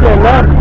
campeonato